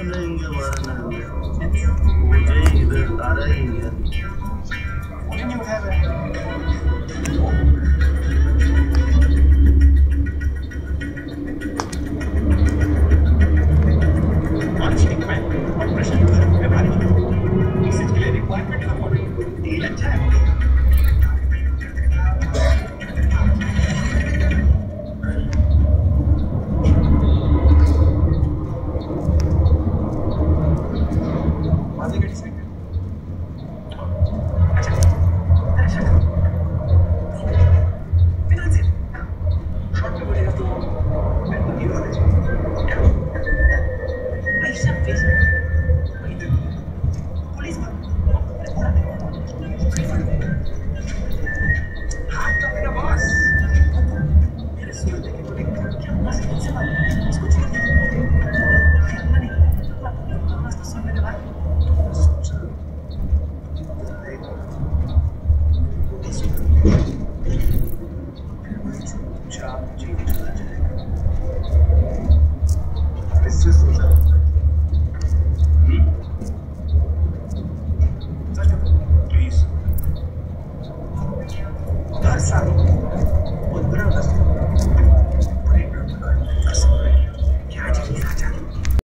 பொண்ணு இங்க வரணும் பூஜை இது அறை இங்க Isso. Dançar. Podrão, dançar.